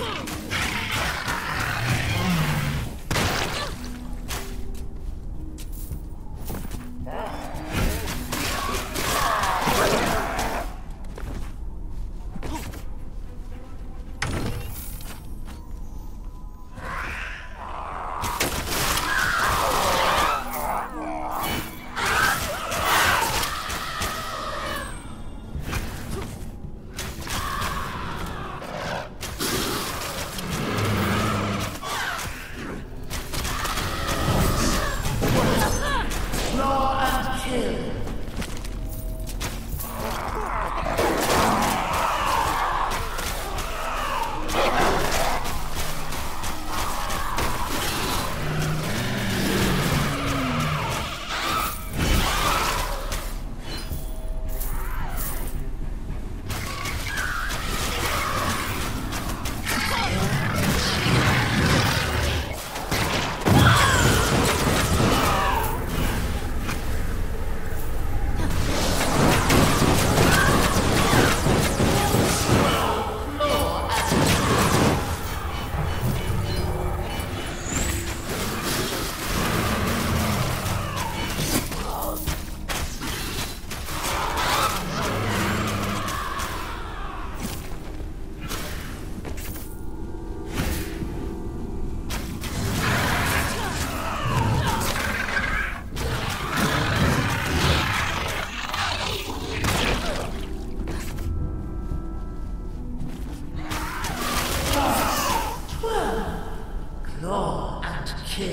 Boom! kill.